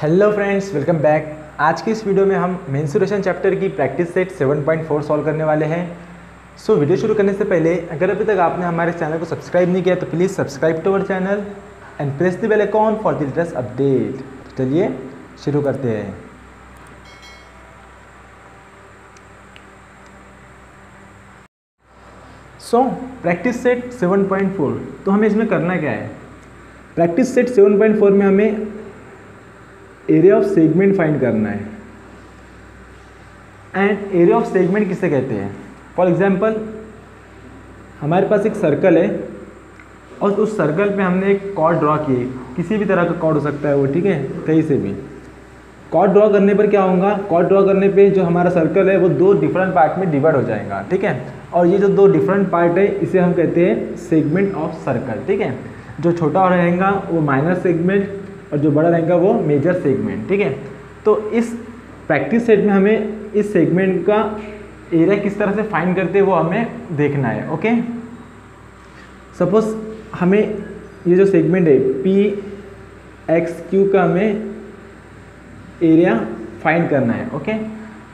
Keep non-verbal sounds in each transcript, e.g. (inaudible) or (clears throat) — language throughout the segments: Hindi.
हेलो फ्रेंड्स वेलकम बैक आज की इस वीडियो में हम मेंसुरेशन चैप्टर की प्रैक्टिस सेट 7.4 सॉल्व करने वाले हैं। सो so, वीडियो शुरू करने से पहले अगर अभी तक आपने हमारे चैनल को सब्सक्राइब नहीं किया तो please subscribe to our channel and press the bell icon for the latest update तो चलिए शुरू करते हैं। सो प्रैक्टिस सेट 7.4 तो हमें इसमें करना क्या है? प्रैक्टिस सेट 7.4 में हमें एरिया ऑफ़ सेगमेंट फाइंड करना है। एंड एरिया ऑफ़ सेगमेंट किसे कहते हैं? फॉर एग्ज़ाम्पल हमारे पास एक सर्कल है, और उस सर्कल पे हमने एक कॉर्ड ड्रॉ किए। किसी भी तरह का कॉर्ड हो सकता है वो, ठीक है? कहीं से भी। कॉर्ड ड्रॉ करने पर क्या होगा? कॉर्ड ड्रॉ करने पे जो हमारा सर्कल है, वो दो डिफरेंट पार्ट में डिवाइड हो जाएगा, ठीक है? और ये जो दो डिफरेंट पार्ट है, इसे हम कहते हैं सेगमेंट ऑफ़ सर्कल ठीक है? जो छोटा रहेगा, वो माइनर सेगमेंट और जो बड़ा रहेगा वो मेजर सेगमेंट ठीक है? तो इस प्रैक्टिस सेट में हमें इस सेगमेंट का एरिया किस तरह से फाइंड करते हैं वो हमें देखना है ओके सपोज़ हमें ये जो सेगमेंट है पी एक्स क्यू का हमें एरिया फाइंड करना है ओके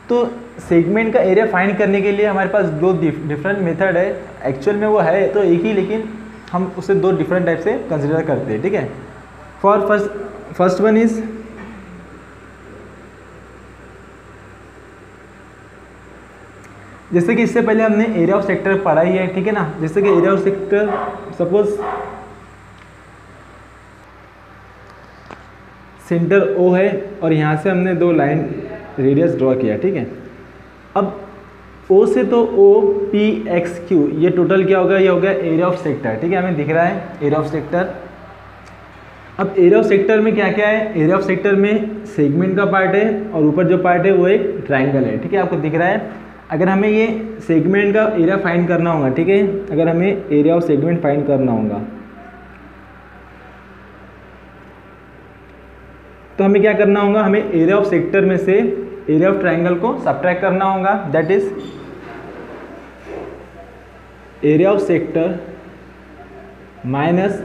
तो सेगमेंट का एरिया फाइंड करने के लिए हमारे पास दो डिफरेंट मेथड है। एक्चुअल में वो है तो एक ही, लेकिन हम उसे दो डिफरेंट टाइप से कंसिडर करते हैं, ठीक है? For first first one is जैसे कि इससे पहले हमने एरिया ऑफ़ सेक्टर पढ़ा ही है, ठीक है ना? जैसे कि area of sector suppose centre O है और यहाँ से हमने दो लाइन रेडियस ड्रॉ किया, ठीक है? अब ओ से तो ओ पी एक्स क्यू ये टोटल क्या होगा? ये होगा एरिया ऑफ़ सेक्टर ठीक है? हमें दिख रहा है एरिया ऑफ़ सेक्टर अब एरिया ऑफ़ सेक्टर में क्या क्या है? एरिया ऑफ़ सेक्टर में सेगमेंट का पार्ट है और ऊपर जो पार्ट है वो एक ट्राइंगल है, ठीक है? आपको दिख रहा है? अगर हमें ये सेगमेंट का एरिया फाइंड करना होगा, ठीक है? अगर हमें एरिया ऑफ़ सेगमेंट फाइंड करना होगा तो हमें क्या करना होगा? हमें एरिया ऑफ़ सेक्टर में से एरिया ऑफ़ ट्राइंगल को सब्ट्रैक्ट करना होगा। That is area of sector minus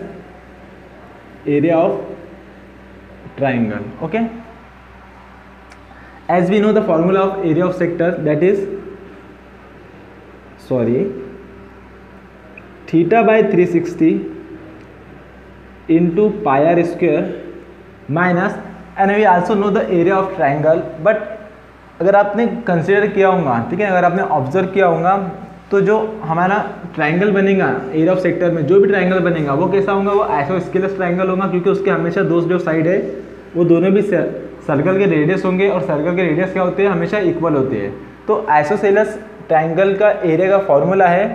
area of triangle okay as we know the formula of area of sector that is sorry theta by 360 into pi r square minus and we also know the area of triangle but अगर आपने कंसिडर किया होगा ठीक है अगर आपने ऑब्ज़र्व किया होगा तो जो हमारा ट्राइंगल बनेगा एरिया ऑफ़ सेक्टर में, जो भी ट्राइंगल बनेगा, वो कैसा होगा? वो आइसोस्केलस ट्राइंगल होगा, क्योंकि उसके हमेशा दो जो साइड है, वो दोनों भी सर्कल के रेडियस होंगे और सर्कल के रेडियस क्या होते हैं? हमेशा इक्वल होते हैं। तो आइसोसेलस ट्राइंगल का एरिया का फॉर्मूला है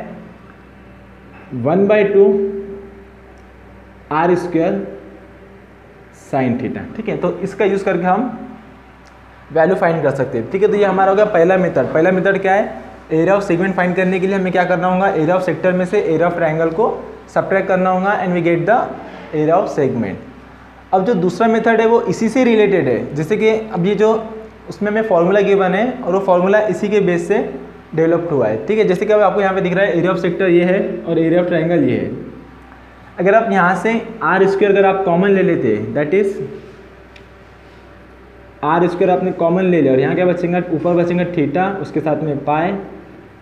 one by two R square sine theta ठीक है? तो इसका यूज़ करके हम वैल्यू फाइंड कर सकते हैं। ठीक है? तो ये हमारा होगा पहला मेथड पहला मेथड क्या है? एरिया ऑफ़ सेगमेंट फाइंड करने के लिए हमें क्या करना होगा? एरिया ऑफ़ सेक्टर में से एरिया ऑफ़ ट्राइंगल को सब्ट्रैक्ट करना होगा and we get the area of segment अब जो दूसरा मेथड है, वो इसी से रिलेटेड है। जैसे कि अब ये जो उसमें हमें फार्मूला गिवन है और वो फार्मूला इसी के बेस से डेवलप्ड हुआ है। ठीक है? जैसे कि अब आपको यहाँ पे दिख रहा है एरिया ऑफ़ सेक्टर ये है और एरिया ऑफ़ ट्राइंगल ये है। अगर आप यहाँ से आर स्क्वेयर अगर आप कॉमन ले लेते दैट इज़ आर स्क्वेयर आपने कॉमन ले लिया और यहाँ क्या बचेगा? ऊपर बचेगा थीटा उसके साथ में pi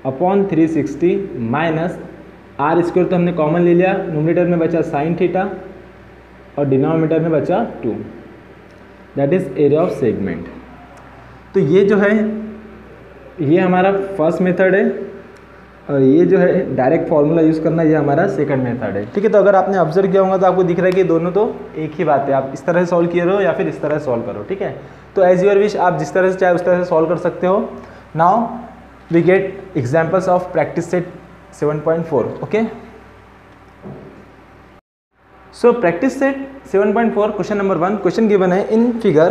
upon three sixty minus R square तो हमने कॉमन ले लिया नोमिनेटर में बचा साइन थीटा और डिनोमीटर में बचा two that is area of segment तो ये जो है, ये हमारा फ़र्स्ट मेथड है और ये जो है डायरेक्ट फार्मूला यूज़ करना, ये हमारा सेकंड मेथड है। ठीक है तो अगर आपने ऑब्ज़र्व किया होगा तो आपको दिख रहा है कि दोनों तो एक ही बात है। आप इस तरह से सॉल्व किए रहो या फिर इस तरह से सॉल्व करो, ठीक है? तो एज यूर विश आप जिस तरह से चाहे उस तरह से सॉल्व कर सकते हो। Now we get examples of practice set 7.4 okay So practice set 7.4 question number 1 question given है in figure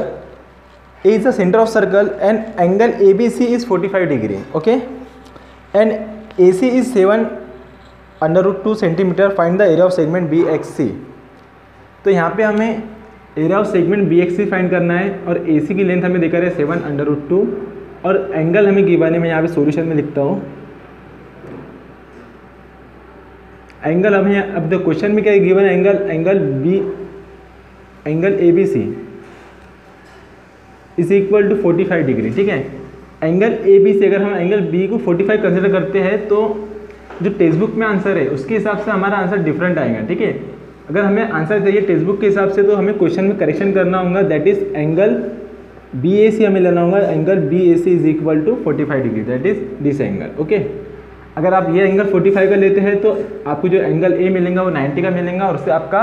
A is the center of circle and angle ABC is 45 degree okay and AC is 7 under root 2 centimeter find the area of segment BXC तो यहाँ पे हमें area of segment B X C find करना है और ए सी की लेंथ हमें देखा रहे सेवन अंडर रूट टू और एंगल हमें गिवन है मैं यहाँ पे सॉल्यूशन में लिखता हूँ। एंगल हमें अब द क्वेश्चन में क्या given angle angle B angle A B C is equal to 45 degree ठीक है? एंगल ए बी से अगर हम एंगल बी को 45 कंसिडर करते हैं तो जो टेक्स्ट बुक में आंसर है, उसके हिसाब से हमारा आंसर डिफरेंट आएगा, ठीक है? अगर हमें आंसर चाहिए टेक्स्ट बुक के हिसाब से तो हमें क्वेश्चन में करेक्शन करना होगा that is angle B A C हमें लेना होगा angle B A C is equal to 45 degree that is this angle okay अगर आप ये एंगल 45 का लेते हैं तो आपको जो एंगल ए मिलेगा, वो 90 का मिलेगा, और उससे आपका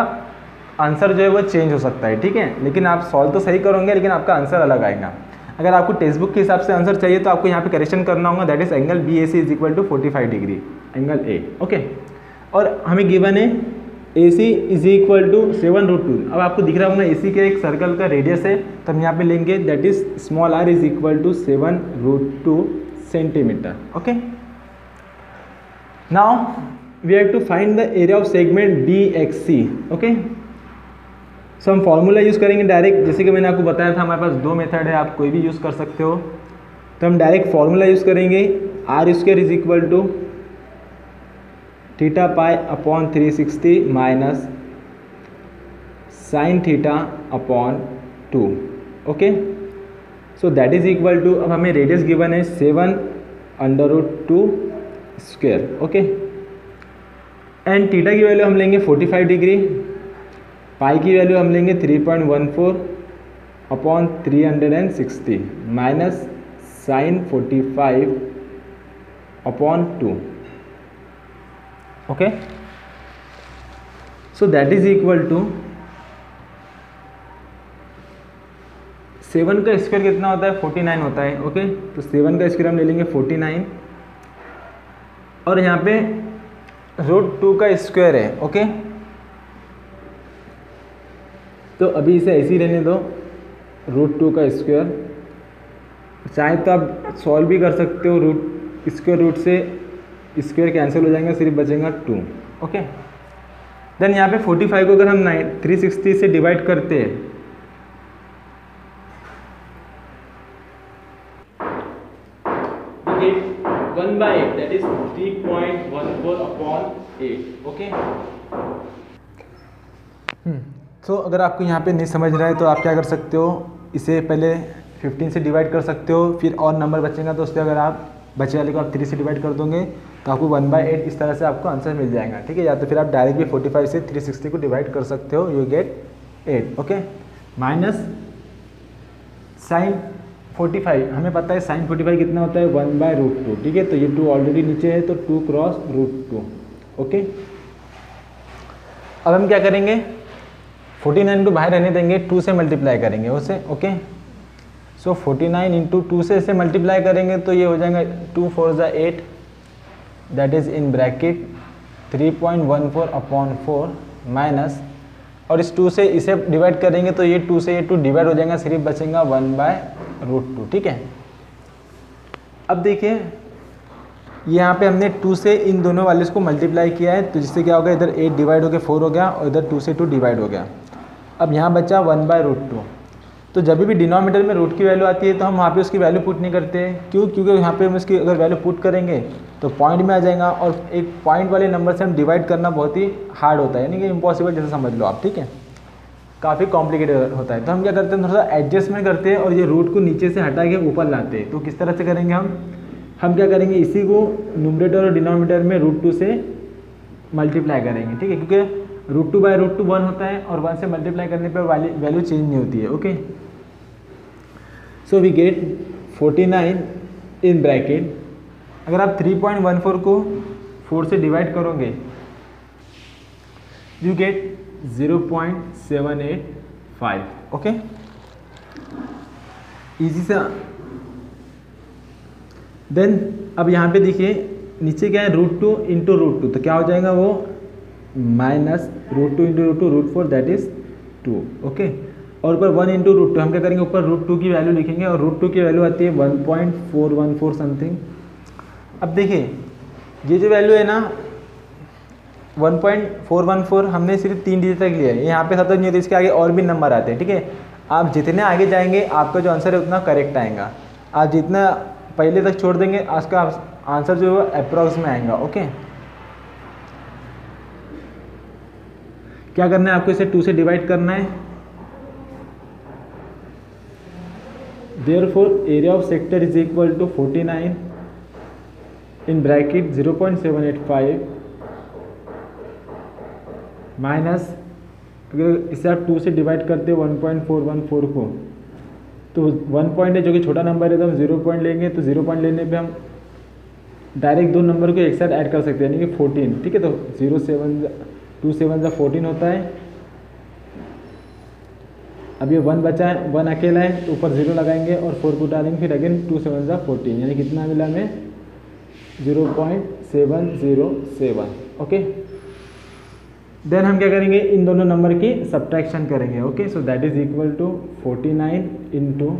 आंसर जो है, वो चेंज हो सकता है, ठीक है? लेकिन आप सॉल्व तो सही करोगे, लेकिन आपका आंसर अलग आएगा। अगर आपको टेक्स्ट बुक के हिसाब से आंसर चाहिए तो आपको यहाँ पे करेक्शन करना होगा that is angle B A C is equal to forty five degree angle A okay और हमें गिवन है A C is equal to seven root two अब आपको दिख रहा होगा ए सी के एक सर्कल का रेडियस है तो हम यहाँ पे लेंगे that is small R is equal to seven root two centimetre okay now we have to find the area of segment D X C okay so हम फॉर्मूला यूज़ करेंगे डायरेक्ट जैसे कि मैंने आपको बताया था, हमारे पास दो मेथड है, आप कोई भी यूज़ कर सकते हो। तो हम डायरेक्ट फॉर्मूला यूज़ करेंगे R square is equal to theta pi upon three sixty minus sine theta upon two, okay? So that is equal to अब हमें रेडियस गिवन है seven under root two square okay? And theta की वैल्यू हम लेंगे फोर्टी फाइव डिग्री पाई की वैल्यू हम लेंगे three point one four upon three hundred and sixty minus sine forty five upon two okay so that is equal to seven का स्क्वायर कितना होता है? फोर्टी नाइन होता है ओके तो सेवन का स्क्वायर हम ले लेंगे फोर्टी नाइन और यहाँ पे रूट टू का स्क्वायर है ओके तो अभी इसे ऐसे ही रहने दो रूट टू का स्क्वायर चाहे तो आप सॉल्व भी कर सकते हो रूट स्क्वायर रूट से स्क्वायर कैंसिल हो जाएँगे सिर्फ़ बचेगा टू ओके देन यहाँ पे 45 को अगर हम नाइन थ्री सिक्सटी से डिवाइड करते हैं one by eight that is three point one four upon eight okay तो अगर आपको यहाँ पे नहीं समझ रहा है तो आप क्या कर सकते हो? इसे पहले 15 से डिवाइड कर सकते हो फिर और नंबर बचेगा तो उससे अगर आप बचे वाले को आप थ्री से डिवाइड कर दोगे तो आपको वन बाई एट इस तरह से आपको आंसर मिल जाएगा, ठीक है? या तो फिर आप डायरेक्ट भी फोर्टी फाइव से थ्री सिक्सटी को डिवाइड कर सकते हो you get eight okay minus sine forty five हमें पता है साइन फोर्टी फाइव कितना होता है? वन बाय रूट टू ठीक है? तो ये टू ऑलरेडी नीचे है तो two cross root two okay अब हम क्या करेंगे? फोर्टी नाइन टू बाहर रहने देंगे टू से मल्टीप्लाई करेंगे, उसे okay so forty nine into two से इसे मल्टीप्लाई करेंगे तो ये हो जाएगा टू फोर ज़ा eight that is in bracket three point one four upon four minus और इस टू से इसे डिवाइड करेंगे तो ये टू से ये टू डिवाइड हो जाएगा, सिर्फ़ बचेगा वन बाय रूट टू ठीक है? अब देखिए, यहाँ पे हमने टू से इन दोनों वाले को मल्टीप्लाई किया है तो जिससे क्या होगा इधर एट डिवाइड हो गया फोर हो गया, और इधर टू से टू डिवाइड हो गया। अब यहाँ बचा वन बाय रूट टू तो जब भी डिनोमीटर में रूट की वैल्यू आती है तो हम वहाँ पे उसकी वैल्यू पुट नहीं करते। क्यों? क्योंकि यहाँ पे हम उसकी अगर वैल्यू पुट करेंगे तो पॉइंट में आ जाएगा और एक पॉइंट वाले नंबर से हम डिवाइड करना बहुत ही हार्ड होता है। यानी कि इम्पॉसिबल जैसे समझ लो आप, ठीक है? काफ़ी कॉम्प्लिकेटेड होता है। तो हम क्या करते हैं थोड़ा सा एडजस्टमेंट करते हैं और ये रूट को नीचे से हटा के ऊपर लाते हैं। तो किस तरह से करेंगे हम? हम क्या करेंगे, इसी को न्यूमरेटर और डिनोमीटर में रूट टू से मल्टीप्लाई करेंगे, ठीक है? क्योंकि root two by root two one होता है और वन से मल्टीप्लाई करने पर वैल्यू चेंज नहीं होती है okay so we get forty nine in bracket अगर आप थ्री पॉइंट वन फोर को फोर से डिवाइड करोगे you get zero point seven eight five okay easy सा देन अब यहाँ पे देखिए, नीचे क्या है? Root two into root two तो क्या हो जाएगा वो? Minus root two into root two root four that is two okay और ऊपर वन इंटू रूट टू हम क्या करेंगे? ऊपर रूट टू की वैल्यू लिखेंगे और रूट टू की वैल्यू आती है one point four one four something अब देखिए, ये जो वैल्यू है ना 1.414 हमने सिर्फ़ तीन डिजिट तक लिया है। यहाँ पे खत्म नहीं होती, इसके आगे और भी नंबर आते हैं, ठीक है? आप जितने आगे जाएँगे, आपका जो आंसर है उतना करेक्ट आएगा। आप जितना पहले तक छोड़ देंगे, आपका आंसर जो है अप्रॉक्स में आएगा ओके क्या करना है? आपको इसे टू से डिवाइड करना है। Therefore area of sector is equal to forty nine in bracket zero point seven eight five minus अगर इसे आप टू से डिवाइड करते one point four one four को तो वन पॉइंट है, जो कि छोटा नंबर है तो हम ज़ीरो पॉइंट लेंगे तो ज़ीरो पॉइंट लेने पे हम डायरेक्ट दो नंबर को एक साथ ऐड कर सकते हैं, यानी कि फोर्टीन ठीक है? तो ज़ीरो सेवन टू सेवन ज़ा फोर्टीन होता है। अब ये वन बचा है, वन अकेला है तो ऊपर ज़ीरो लगाएँगे और फोर को डालेंगे फिर अगेन टू सेवन ज़ा फोर्टीन, यानी कितना मिला हमें zero point seven zero seven, okay? Then हम क्या करेंगे, इन दोनों नंबर की सब्ट्रैक्शन करेंगे, okay? So that is equal to forty nine into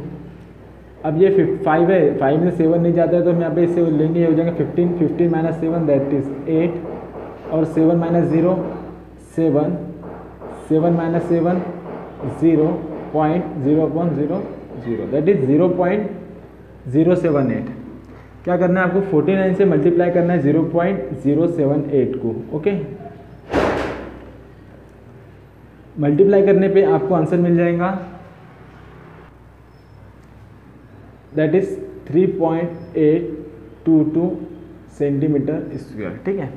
अब ये फाइव है फाइव में सेवन नहीं जाता है तो हम यहाँ पे इससे लेंगे हो जाएँगे fifteen fifteen minus seven that is eight और seven minus zero seven seven minus seven zero point zero point zero zero that is zero point zero seven eight क्या करना है आपको? फोर्टी नाइन से मल्टीप्लाई करना है zero point zero seven eight को ओके मल्टीप्लाई करने पे आपको आंसर मिल जाएगा। That is three point eight two two centimetre square ठीक है?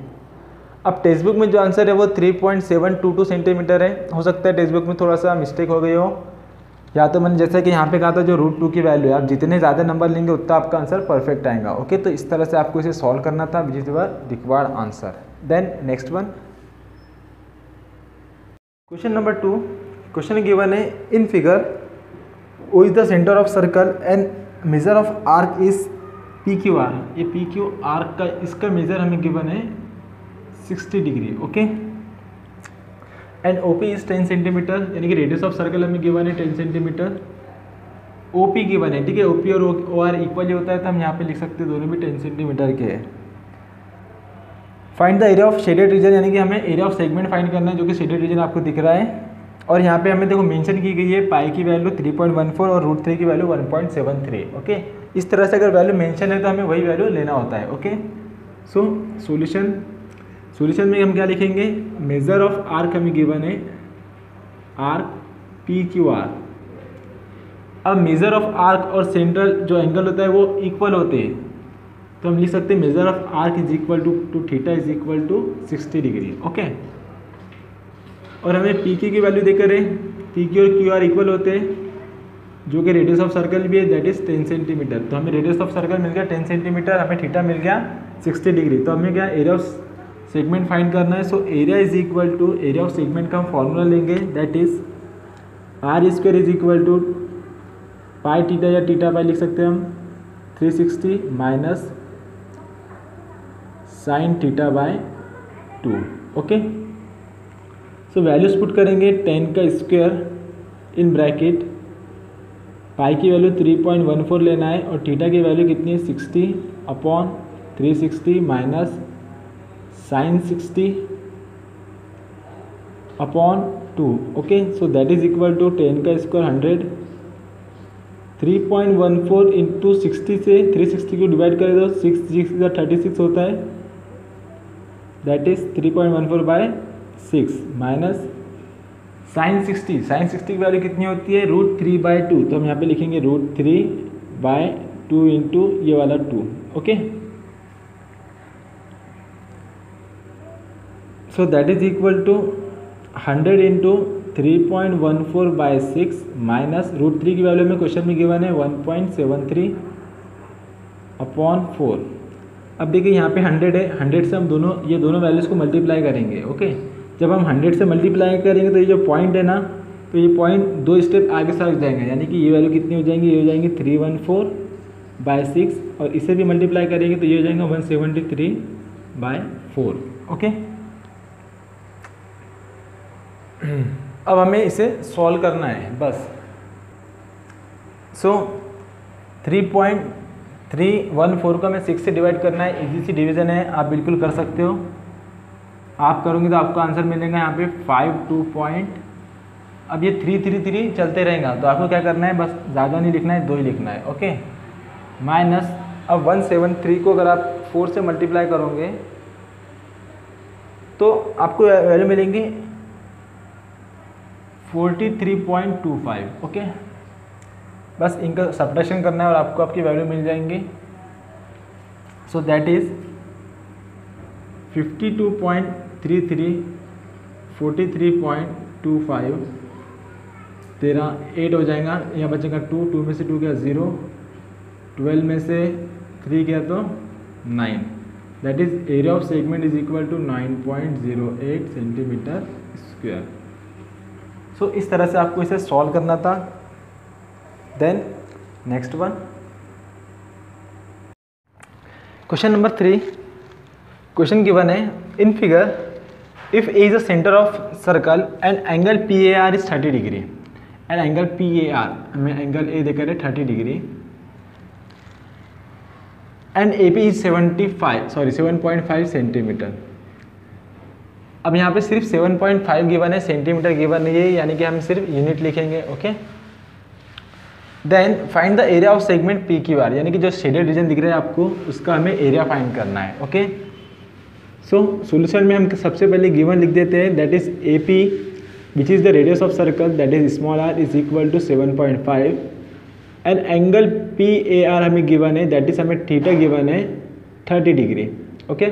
अब टेक्स्ट बुक में जो आंसर है, वो three point seven two two centimetre है। हो सकता है टेक्स्ट बुक में थोड़ा सा मिस्टेक हो गई हो। या तो मैंने जैसे कि यहाँ पे कहा था, जो रूट टू की वैल्यू है, आप जितने ज़्यादा नंबर लेंगे, उतना आपका आंसर परफेक्ट आएगा। ओके तो इस तरह से आपको इसे सॉल्व करना था which is our required answer then next one question number two question given है in figure O is the centre of circle and measure of arc is P Q R ये पी क्यू आर्क का, इसका मेजर हमें गिवन है 60 degree okay and O P is ten centimetre यानी कि रेडियस ऑफ़ सर्कल हमें गिवन है ten centimetre O P given है, ठीक है? ओ पी और ओ आर इक्वली होता है तो हम यहाँ पे लिख सकते हैं दोनों भी टेन सेंटीमीटर के हैं। Find the area of shaded region यानी कि हमें एरिया ऑफ़ सेगमेंट फाइंड करना है, जो कि शेडेड रीजन आपको दिख रहा है। और यहाँ पे हमें देखो मेंशन की गई है पाई की वैल्यू 3.14 और रूट थ्री की वैल्यू 1.73 ओके इस तरह से अगर वैल्यू मेंशन है तो हमें वही वैल्यू लेना होता है ओके सो सॉल्यूशन सॉल्यूशन में हम क्या लिखेंगे? मेजर ऑफ़ आर्क हमें गिवन है। आर्क पी क्यू आर अब मेजर ऑफ़ आर्क और सेंट्रल जो एंगल होता है वो इक्वल होते हैं। तो हम लिख सकते हैं measure of arc is equal to two theta is equal to sixty degree okay और हमें पी की वैल्यू देकर है। पी की और क्यू आर इक्वल होते हैं, जो कि रेडियस ऑफ़ सर्कल भी है दैट इज़ टेन सेंटीमीटर तो हमें रेडियस ऑफ़ सर्कल मिल गया टेन सेंटीमीटर हमें थीटा मिल गया सिक्सटी डिग्री तो हमें क्या एरिया ऑफ़ सेगमेंट फाइंड करना है so area is equal to area of segment का हम फॉर्मूला लेंगे that is R square is equal to pi theta या टीटा पाई लिख सकते हैं हम 360 minus sine theta by two okay so values put करेंगे टेन का स्क्वेयर इन ब्रैकेट पाई की वैल्यू 3.14 लेना है, और टीटा की वैल्यू कितनी है 60 upon 360 minus sine 60 upon two okay so that is equal to ten का square hundred three point one four into sixty से थ्री सिक्सटी को डिवाइड करें तो सिक्स सिक्स थर्टी सिक्स होता है। That is three point one four by six minus sine sixty sine sixty की वैल्यू कितनी होती है? रूट थ्री बाय टू तो हम यहाँ पे लिखेंगे root three by two into ये वाला two okay so that is equal to hundred into three point one four by six minus root three की वैल्यू में क्वेश्चन में गिवन है one point seven three upon four अब देखिए यहाँ पे हंड्रेड है हंड्रेड से हम दोनों, ये दोनों वैल्यूज़ को मल्टीप्लाई करेंगे ओके जब हम हंड्रेड से मल्टीप्लाई करेंगे तो ये जो पॉइंट है ना तो ये पॉइंट दो स्टेप आगे सरक जाएँगे, यानी कि ये वैल्यू कितनी हो जाएँगी? ये हो जाएँगी three one four by six और इसे भी मल्टीप्लाई करेंगे तो ये हो जाएगा one seventy three by four okay (clears throat) अब हमें इसे सॉल्व करना है, बस। So three point three one four को हमें सिक्स से डिवाइड करना है इजी सी डिवीज़न है, आप बिल्कुल कर सकते हो। आप करोगे तो आपको आंसर मिलेगा यहाँ पे फाइव टू पॉइंट अब ये थ्री थ्री थ्री चलते रहेगा तो आपको क्या करना है, बस ज़्यादा नहीं लिखना है, दो ही लिखना है ओके माइनस अब वन सेवन थ्री को अगर आप फोर से मल्टीप्लाई करोगे तो आपको वैल्यू मिलेंगी forty three point two five okay बस इनका सब्ट्रैक्शन करना है और आपको आपकी वैल्यू मिल जाएँगी। So that is fifty two point three three forty three point two five तेरह एट हो जाएगा। यहाँ बचेगा टू टू में से टू गया ज़ीरो ट्वेल्व में से थ्री गया तो nine that is area of segment is equal to nine point zero eight centimetre square so इस तरह से आपको इसे सॉल्व करना था। Then next one question number three question given है in figure if A is the centre of circle and angle P A R is thirty degree and angle P A R हमें एंगल ए देकर है thirty degree and A P is seventy five sorry seven point five centimetre अब यहाँ पे सिर्फ़ सेवन पॉइंट फाइव गिवन है सेंटीमीटर गिवन नहीं है यानी कि हम सिर्फ़ यूनिट लिखेंगे okay then find the area of segment P Q R यानी कि जो शेडेड रीजन दिख रहा है आपको, उसका हमें एरिया फाइंड करना है ओके सो सोल्यूशन में हम सबसे पहले गिवन लिख देते हैं that is A P which is the radius of circle that is small r is equal to seven point five and angle P A R हमें गिवन है दैट इज़ हमें थीटा गिवन है थर्टी डिग्री ओके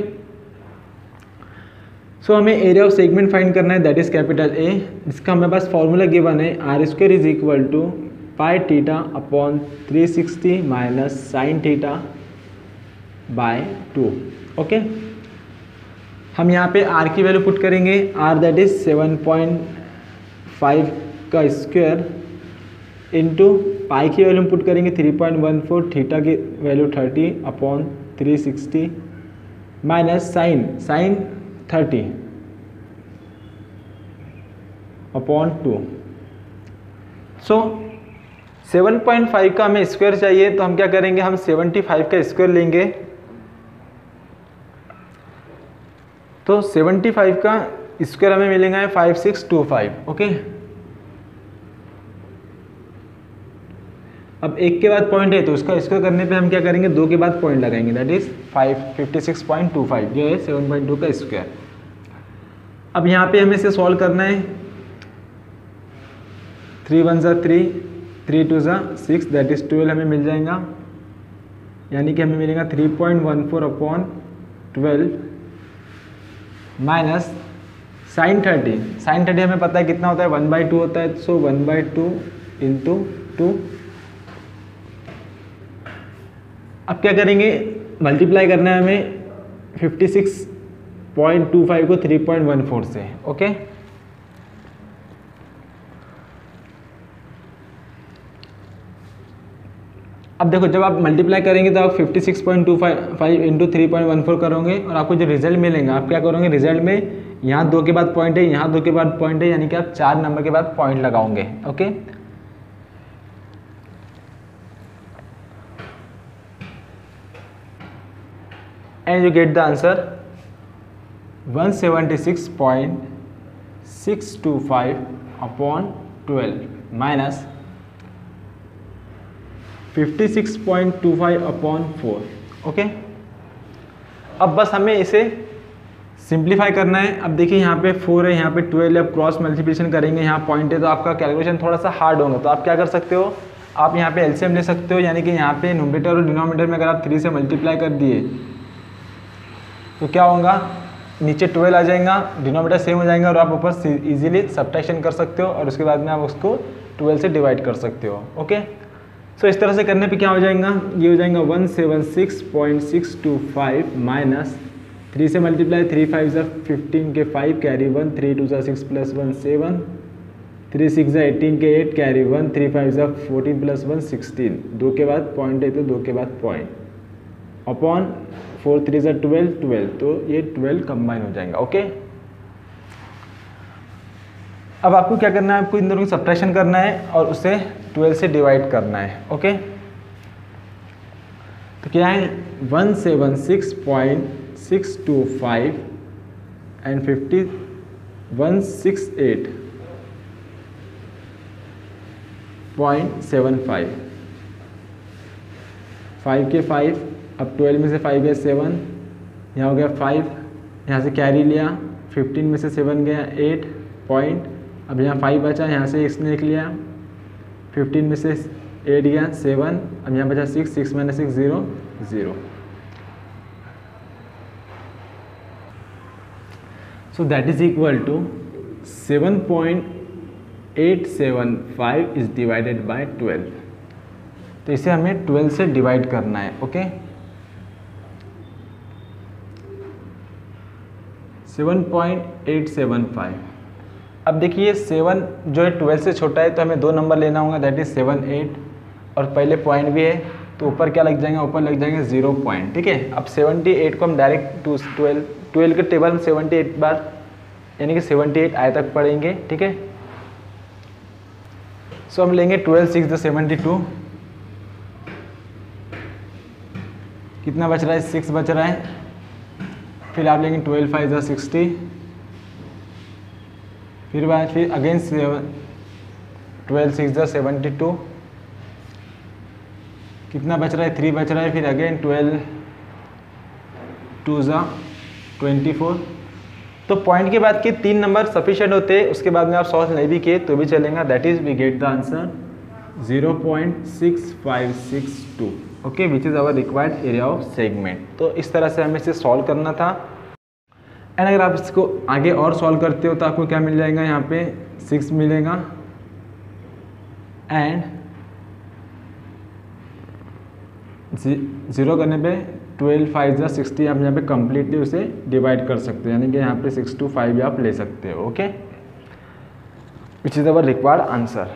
सो हमें एरिया ऑफ़ सेगमेंट फाइंड करना है दैट इज़ कैपिटल ए जिसका हमारे पास फॉर्मूला गिवन है r square is equal to pi theta upon three sixty minus sine theta by two okay हम यहाँ पे आर की वैल्यू पुट करेंगे. R that is seven point five का स्क्वेयर इंटू पाई की वैल्यू पुट करेंगे three point one four theta की value thirty upon three sixty minus sine sine thirty upon two. So seven point five का हमें स्क्वायर चाहिए तो हम क्या करेंगे? हम सेवेंटी फाइव का स्क्वायर लेंगे। तो सेवेंटी फाइव का स्क्वायर हमें मिलेगा five six two five okay अब एक के बाद पॉइंट है तो उसका स्क्वायर करने पे हम क्या करेंगे? दो के बाद पॉइंट लगाएँगे. That is five fifty six point two five जो है सेवन पॉइंट टू का स्क्वायर अब यहाँ पे हमें इसे सॉल्व करना है. थ्री वन ज़ा थ्री थ्री टू ज़ा सिक्स दैट इज़ ट्वेल्व हमें मिल जाएगा. यानी कि हमें मिलेगा three point one four upon twelve minus sine thirty sine thirty हमें पता है कितना होता है? वन बाई टू होता है. So one by two into two अब क्या करेंगे? मल्टीप्लाई करना है हमें 56.25 को 3.14 से ओके अब देखो, जब आप मल्टीप्लाई करेंगे तो आप 56.25 six point two five five into three point one four करोगे और आपको जो रिज़ल्ट मिलेगा, आप क्या करोगे? रिज़ल्ट में यहाँ दो के बाद पॉइंट है, यहाँ दो के बाद पॉइंट है, यानी कि आप चार नंबर के बाद पॉइंट लगाओगे okay and you get the answer. 176.625 upon 12 minus 56.25 upon 4 okay अब बस हमें इसे सिंप्लीफाई करना है। अब देखिए यहाँ पे 4 है, यहाँ पे 12 है। अब क्रॉस मल्टीप्लिकेशन करेंगे। यहाँ पॉइंट है तो आपका कैलकुलेशन थोड़ा सा हार्ड होगा। तो आप क्या कर सकते हो? आप यहाँ पे एलसीएम ले सकते हो, यानी कि यहाँ पे नोमीटर और डिनोमीटर में अगर आप 3 से मल्टीप्लाई कर दिए तो क्या होगा? नीचे ट्वेल्व आ जाएगा डिनोमीटर सेम हो जाएगा और आप ऊपर इजीली सब्ट्रैक्शन कर सकते हो और उसके बाद में आप उसको ट्वेल्व से डिवाइड कर सकते हो ओके सो इस तरह से करने पे क्या हो जाएगा? ये हो जाएगा one seven six point six two five minus three से मल्टीप्लाई थ्री फाइव ज़ा फिफ्टीन के five carry one three two ज़ा six plus one seven three six ज़ा एटीन के eight carry one three five ज़ा फोर्टीन प्लस वन सिक्सटीन दो के बाद पॉइंट है तो दो के बाद पॉइंट अपॉन फोर थ्री ज़ा ट्वेल्व ट्वेल्व तो ये ट्वेल्व कंबाइन हो जाएगा ओके अब आपको क्या करना है, आपको इन दोनों की सब्ट्रैक्शन करना है और उसे ट्वेल्व से डिवाइड करना है ओके तो क्या है one seven six point six two five and fifty one six eight point seven five five के फाइव अब ट्वेल्व में से फाइव गया सेवन यहाँ हो गया फाइव यहाँ से कैरी लिया. फिफ्टीन में से सेवन गया एट पॉइंट अब यहाँ फाइव बचा, यहाँ से इसने लिख लिया. फिफ्टीन में से एट गया सेवन अब यहाँ बचा six six minus six zero zero so that is equal to seven point eight seven five is divided by twelve तो इसे हमें ट्वेल्व से डिवाइड करना है okay seven point eight seven five. अब देखिए, सेवन जो है ट्वेल्व से छोटा है तो हमें दो नंबर लेना होगा, दैट इज़ सेवन एट। और पहले पॉइंट भी है तो ऊपर क्या लग जाएँगे? ऊपर लग जाएँगे ज़ीरो पॉइंट, ठीक है? अब सेवेंटी एट को हम डायरेक्ट टू ट्वेल्व ट्वेल्व के टेबल में सेवेंटी एट बार, यानी कि सेवेंटी एट आए तक पढ़ेंगे, ठीक है? सो हम लेंगे twelve six the seventy two. कितना बच रहा है? सिक्स बच रहा है। फिर आप लेंगे ट्वेल्व फाइव ज़ा सिक्सटी। फिर बाद फिर अगेन सेवन, ट्वेल्व सिक्स ज़ा सेवेंटी टू। कितना बच रहा है? थ्री बच रहा है, फिर अगेन ट्वेल्व टू ज़ा ट्वेंटी फोर। तो पॉइंट के बाद के तीन नंबर सफिशिएंट होते हैं उसके बाद में आप सॉल्व नहीं भी किए तो भी चलेगा। That is we get the answer zero point six five six two okay which is our required area of segment तो इस तरह से हमें इसे सॉल्व करना था। एंड अगर आप इसको आगे और सॉल्व करते हो तो आपको क्या मिल जाएगा? यहाँ पे सिक्स मिलेगा। एंड ज़ीरो करने पे ट्वेल्व फाइव ज़ा सिक्सटी आप यहाँ पे कम्प्लीटली उसे डिवाइड कर सकते हो। यानी कि यहाँ पे सिक्स टू फाइव आप ले सकते हो। Okay which is our required answer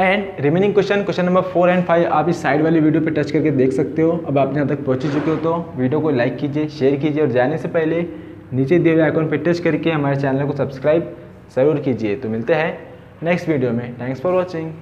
and remaining question question number four and five आप इस साइड वाली वीडियो पे टच करके देख सकते हो। अब आप यहाँ तक पहुँच चुके हो तो वीडियो को लाइक कीजिए शेयर कीजिए और जाने से पहले नीचे दिए हुए आइकॉन पे टच करके हमारे चैनल को सब्सक्राइब ज़रूर कीजिए। तो मिलते हैं नेक्स्ट वीडियो में। Thanks for watching